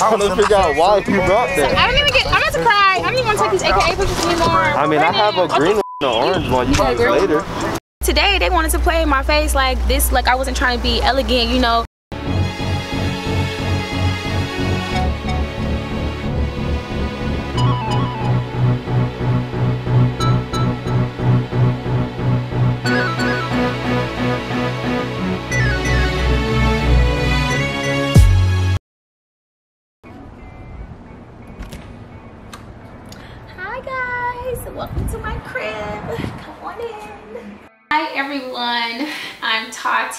I want to figure out why you brought So I don't even get, I'm about to cry. I don't even want to take these AKA pictures anymore. I mean, I have a green one and an orange one. You can later. Today they wanted to play in my face like this, like I wasn't trying to be elegant, you know.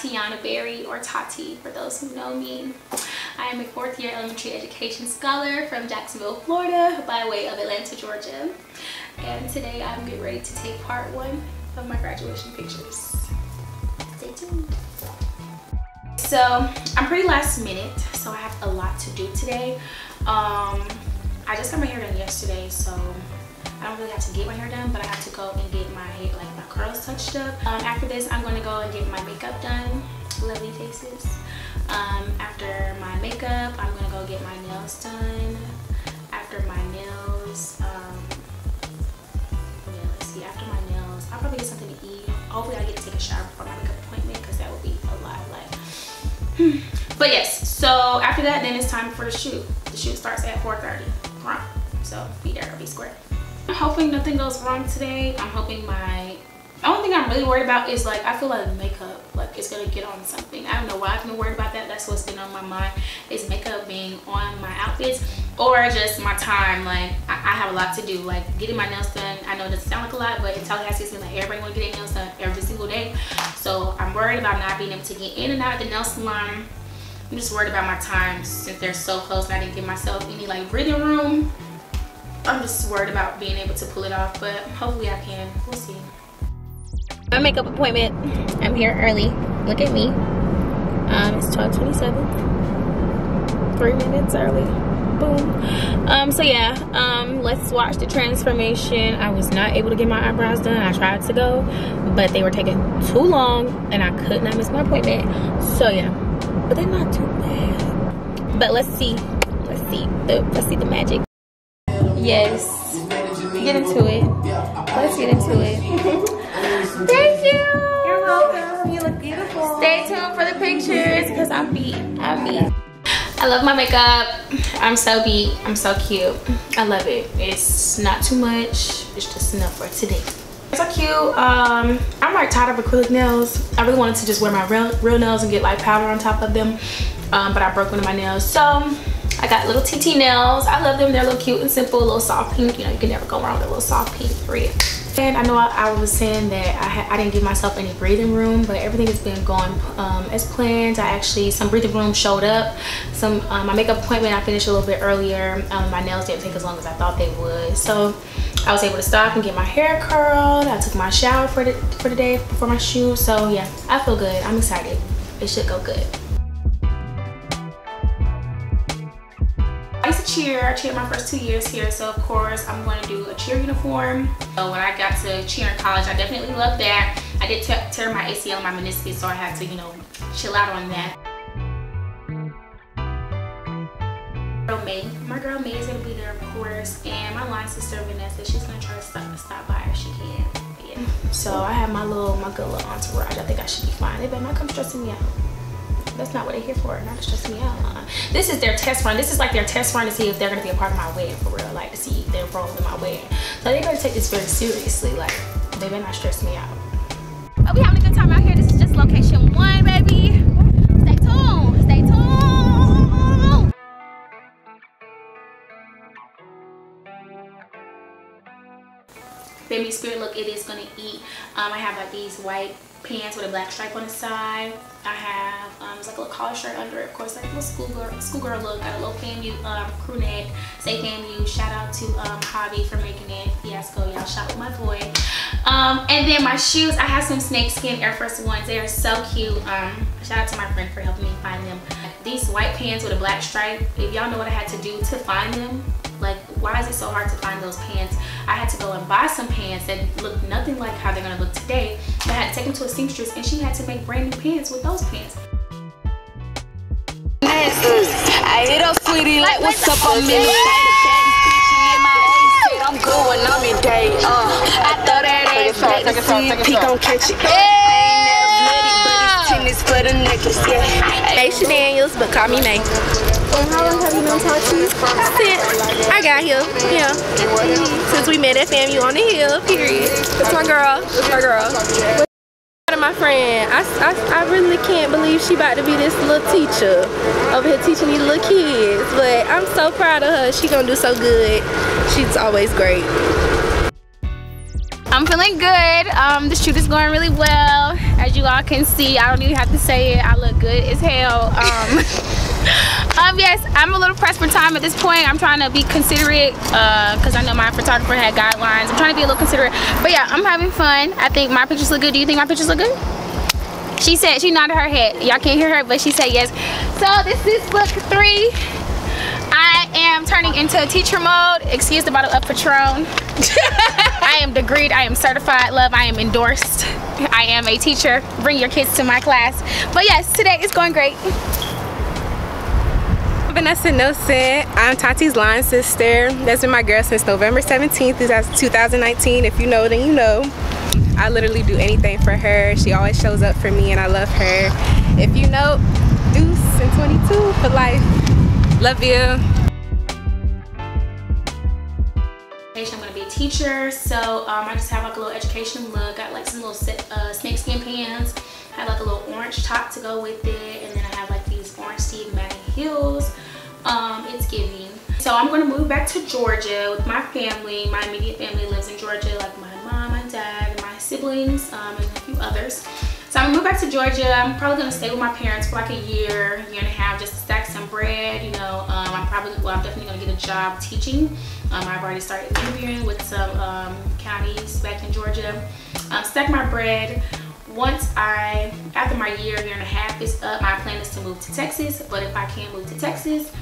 Tatyana Berry or Tati for those who know me. I am a fourth year elementary education scholar from Jacksonville, Florida by way of Atlanta, Georgia. And today I'm getting ready to take part one of my graduation pictures. Stay tuned. So I'm pretty last minute, so I have a lot to do today. Um, I just got my hair done yesterday, so I don't really have to get my hair done, but I have to go and get my like my curls touched up. Um, after this, I'm gonna go and get my makeup done. Lovely faces. Um, after my makeup, I'm gonna go get my nails done. After my nails, um, yeah, let's see. After my nails, I'll probably get something to eat. Hopefully, I get to take a shower before my makeup appointment because that would be a lot. Like, but yes. So after that, then it's time for the shoot. The shoot starts at 4:30. Wrong. So be there. Be square. Hoping nothing goes wrong today. I'm hoping my only thing I'm really worried about is like I feel like makeup like it's gonna get on something. I don't know why I've been worried about that. That's what's been on my mind is makeup being on my outfits or just my time. Like I, I have a lot to do. Like getting my nails done. I know it doesn't sound like a lot, but in Tallahassee, it's like everybody want to get their nails done every single day. So I'm worried about not being able to get in and out of the nail salon. I'm just worried about my time since they're so close and I didn't give myself any like breathing room. I'm just worried about being able to pull it off, but hopefully I can. We'll see. My makeup appointment. I'm here early. Look at me. Um, it's 12:27. Three minutes early. Boom. Um, so yeah. Um, let's watch the transformation. I was not able to get my eyebrows done. I tried to go, but they were taking too long, and I could not miss my appointment. So yeah, but they're not too bad. But let's see. Let's see the let's see the magic. Yes. Get into it. Let's get into it. Thank you. You're welcome. You look beautiful. Stay tuned for the pictures because I'm beat. I'm beat. I love my makeup. I'm so beat. I'm so cute. I love it. It's not too much. It's just enough for today. So cute. Um, I'm like tired of acrylic nails. I really wanted to just wear my real, real nails and get like powder on top of them. Um, but I broke one of my nails. So I got little TT nails. I love them. They're a little cute and simple, a little soft pink. You know, you can never go wrong with a little soft pink red. And I know I, I was saying that I, I didn't give myself any breathing room, but everything has been going um, as planned. I actually, some breathing room showed up. Some um, My makeup appointment, I finished a little bit earlier. Um, my nails didn't take as long as I thought they would. So I was able to stop and get my hair curled. I took my shower for the, for the day before my shoot. So yeah, I feel good. I'm excited. It should go good. Cheer. I cheered my first two years here, so of course I'm going to do a cheer uniform. So when I got to cheer in college, I definitely loved that. I did te- tear my ACL and my meniscus, so I had to, you know, chill out on that. May, my girl May is gonna be there, of course, and my line sister Vanessa, she's gonna try to stop, stop by if she can. Yeah. So I have my little, my good little entourage. I think I should be fine. They better not come stressing me out. That's not what they're here for. Not stress me out. This is their test run. This is like their test run to see if they're gonna be a part of my wedding for real. Like to see their role in my wedding. So they're gonna take this very seriously. Like they better not stress me out. But we having a good time out here. This is just location one, Spirit look it is gonna eat. Um, I have like these white pants with a black stripe on the side. I have um, it's like a little collar shirt under it. Of course, like a little schoolgirl schoolgirl look. Got a low FAMU um, crew neck. Say FAMU. Shout out to um, Hobby for making it. Fiasco, y'all shop with my boy. Um, and then my shoes. I have some snakeskin Air Force Ones. They are so cute. Um, shout out to my friend for helping me find them. These white pants with a black stripe. If y'all know what I had to do to find them, why is it so hard to find those pants i had to go and buy some pants that look nothing like how they're gonna look today but i had to take them to a seamstress and she had to make brand new pants with those pants I hit up sweetie like, what's up? I'm in the I'm good when I'm in day. Uh, I throw that ass back to see if he gon' catch it. Ain't never bloody, but it's tennis for the necklace, yeah. Aisha Daniels, but call me May. And how long have you known Tati? Since I got here, yeah. Since we met at FAMU on the hill, period. That's my girl. That's my girl. One of my friend, I, I, I really can't believe she about to be this little teacher over here teaching these little kids. But I'm so proud of her. She gonna do so good. She's always great. I'm feeling good. Um, the shoot is going really well. As you all can see, I don't even have to say it. I look good as hell. Um, um, yes, I'm a little pressed for time at this point. I'm trying to be considerate because uh, I know my photographer had guidelines. I'm trying to be a little considerate. But yeah, I'm having fun. I think my pictures look good. Do you think my pictures look good? She said, she nodded her head. Y'all can't hear her, but she said yes. So this is book three. I am turning into teacher mode. Excuse the bottle of Patron. I am degreed. I am certified. Love, I am endorsed. I am a teacher. Bring your kids to my class. But yes, today is going great. Vanessa Nelson. I'm Tati's line sister. That's been my girl since November 17th, 2019. If you know, then you know. I literally do anything for her. She always shows up for me and I love her. If you know, Deuce and 22 for life. Love you. I'm gonna be a teacher, so um, I just have like a little educational look. Got like some little uh, snakeskin pants. I have like a little orange top to go with it, and then I have like these orange Steve Madden heels. Um, it's giving. So I'm gonna move back to Georgia with my family. My immediate family lives in Georgia, like my mom, my dad, and my siblings, um, and a few others. So I'm gonna move back to Georgia. I'm probably gonna stay with my parents for like a year, year and a half, just to stack some bread. You know, um, I'm probably, well, I'm definitely gonna get a job teaching. Um, I've already started interviewing with some um, counties back in Georgia. Um, stack my bread. Once I, after my year, year and a half is up, my plan is to move to Texas. But if I can't move to Texas,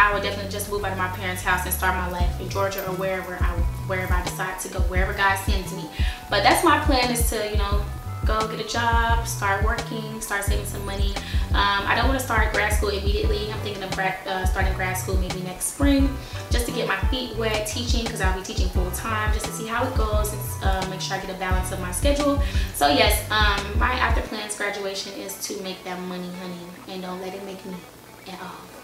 I would definitely just move out of my parents' house and start my life in Georgia or wherever I wherever I decide to go, wherever God sends me. But that's my plan is to, you know, go get a job, start working, start saving some money. Um, I don't want to start grad school immediately. I'm thinking of grad, uh, starting grad school maybe next spring just to get my feet wet teaching because I'll be teaching full time just to see how it goes and uh, make sure I get a balance of my schedule. So yes, um, my after plans graduation is to make that money, honey, and don't let it make me at all.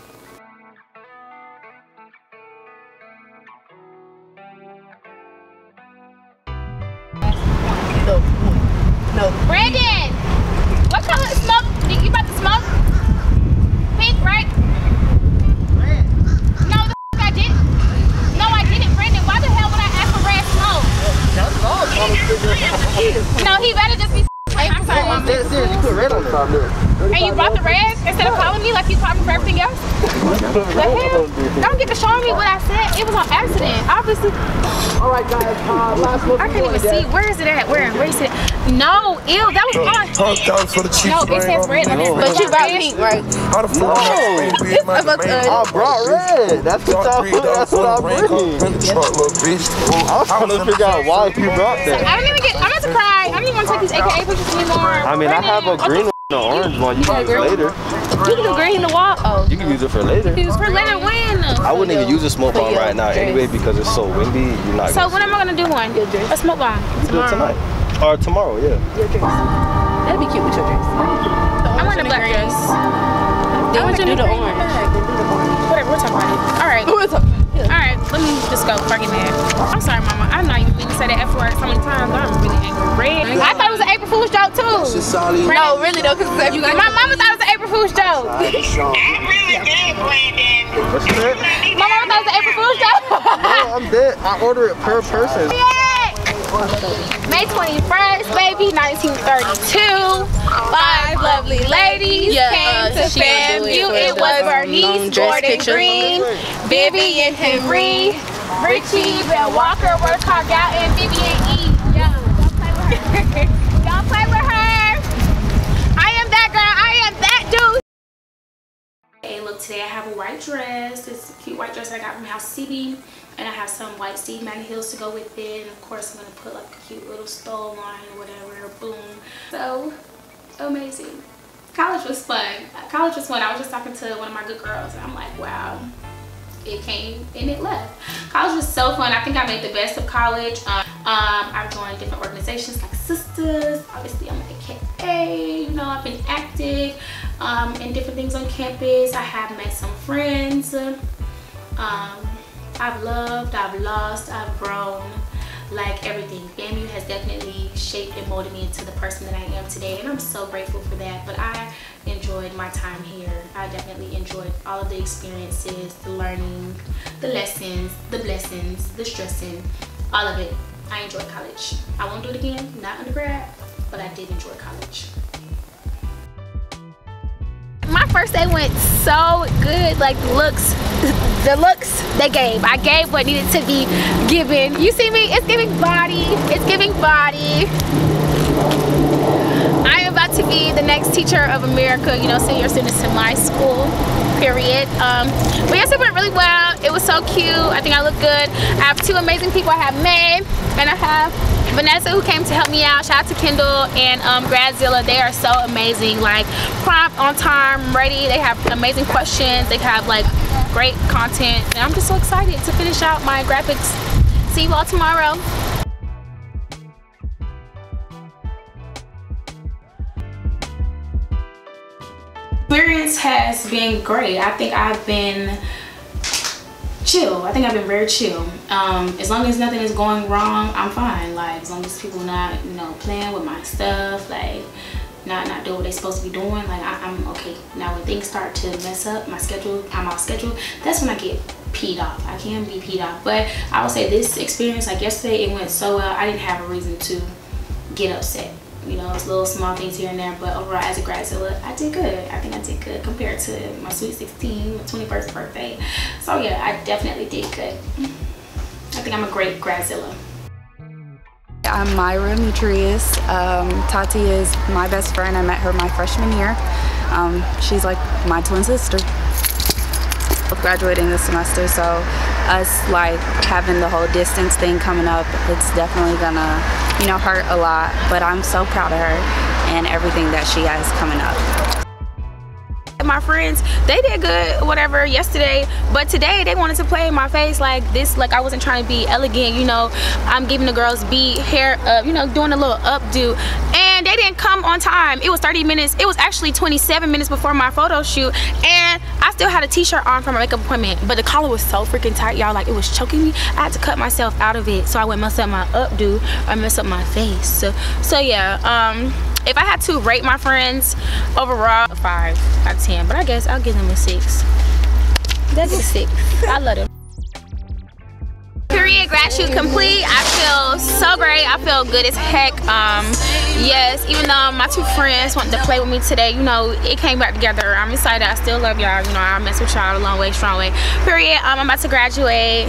I can't even see. Where is it at? Where? Where is it? No, ew, that was on. Toss down for the Chiefs. No, it says red on oh. it. But you got pink, right? How the fuck? This is about I brought red. That's what I put. That's what I bring. In the truck, little bitch. I was trying to figure out why you brought that. I don't even get. I'm about to cry. I don't even want to take these AKA pictures anymore. I mean, I have a green one and an orange one. You can use later. You can do green in the wall. Oh. You can use it for later. Use for later when? I wouldn't even use a smoke bomb right now anyway because it's so windy. You're not So gonna when am I gonna do one? A smoke bomb. do it tonight or tomorrow. Yeah. Your dress. That'd be cute with your dress. I want a black dress. Then we can do the orange. Whatever, we'll talk about it. All right. All right, let me just go fucking mad. I'm sorry, mama. I'm not even meaning to say that F word so many times. but I'm really angry. Red. I thought it was an April Fool's joke too. No, really though, because you got My mama thought it was an April Fool's joke. I really did, Brandon. What's that? My mama thought it was an April Fool's joke. No, I'm dead. I order it per person. Yay! May 21st, baby, 1932. Five lovely ladies Yeah, came uh, to she gonna it It was Bernice, dress Gordon. Green, Vivian Henry, Richie, Bell Walker, Workout Gal, and Vivian E. Yo, don't play with her. don't play with her. I am that girl. I am that dude. Hey, look, today I have a white dress. This cute white dress I got from House CB. And I have some white Steve Madden heels to go with it. And of course, I'm going to put like a cute little stole line or whatever. Boom. So, amazing. college was fun. College was fun. I was just talking to one of my good girls and I'm like, wow, it came and it left. College was so fun. I think I made the best of college. Um, um, I've joined different organizations like Sisters. Obviously, I'm AKA. You know, I've been active um, in different things on campus. I have met some friends. Um, I've loved, I've lost, I've grown like everything. FAMU has definitely shaped and molded me into the person that I am today and I'm so grateful for that. But I enjoyed my time here. I definitely enjoyed all of the experiences, the learning, the lessons, the blessings, the stressing, all of it. I enjoyed college. I won't do it again, not undergrad, but I did enjoy college first day went so good like looks the looks they gave. I gave what needed to be given. You see me? It's giving body. It's giving body. I am about to be the next teacher of america you know senior students to my school period. Um but yes it went really well. It was so cute. I think i look good. I have two amazing people i have may and i have Vanessa who came to help me out. Shout out to Kendall and um, Gradzilla. They are so amazing. Like prompt, on time, ready. They have amazing questions. They have like great content. And I'm just so excited to finish out my graphics. See you all tomorrow. Experience has been great. I think I've been chill. I think I've been very chill. Um, as long as nothing is going wrong, I'm fine. Like as long as people not, you know, playing with my stuff, like not not doing what they're supposed to be doing, like I, am okay. Now when things start to mess up, my schedule, I'm off schedule, that's when I get peed off. I can be peed off. But I would say this experience, like yesterday, it went so well. I didn't have a reason to get upset you know, it's little small things here and there, but overall as a gradzilla, I did good. I think I did good compared to my sweet 16, my 21st birthday. So yeah, I definitely did good. I think I'm a great gradzilla. I'm Myra Mutrius. Um, Tati is my best friend. I met her my freshman year. Um, she's like my twin sister. Graduating this semester, so us like having the whole distance thing coming up, it's definitely gonna you know, hurt a lot, but I'm so proud of her and everything that she has coming up my friends. They did good whatever yesterday. But today they wanted to play in my face like this like i wasn't trying to be elegant you know. I'm giving the girls beat hair up you know doing a little updo. And they didn't come on time. It was 30 minutes. It was actually 27 minutes before my photo shoot. And i still had a t-shirt on for my makeup appointment. But the collar was so freaking tight y'all. Like it was choking me. I had to cut myself out of it. So i wouldn't mess up my updo. Or mess up my face. So, so yeah um if I had to rate my friends overall, five out of 10, but I guess I'll give them a six. That's a six. I love them. Period shoot complete. I feel so great. I feel good as heck. Um, yes, even though my two friends wanted to play with me today, you know, it came back together. I'm excited. I still love y'all. You know, I mess with y'all a long way, strong way. Period. Um, I'm about to graduate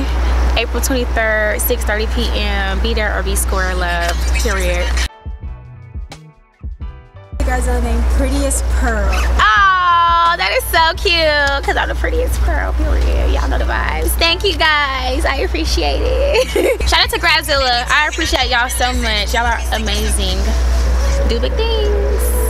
April 23rd, 6.30 p.m. Be there or be square love. Period are named Prettiest Pearl. Oh, that is so cute because I'm the prettiest pearl, period. Y'all know the vibes. Thank you guys. I appreciate it. Shout out to Gradzilla. I appreciate y'all so much. Y'all are amazing. Do big things.